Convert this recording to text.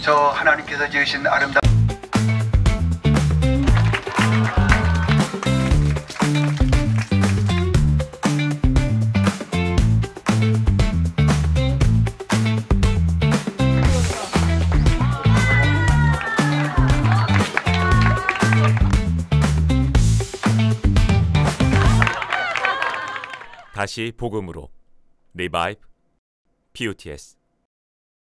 저 하나님께서 지으신 아름다운 다시 복음으로. 리바이브. PUTS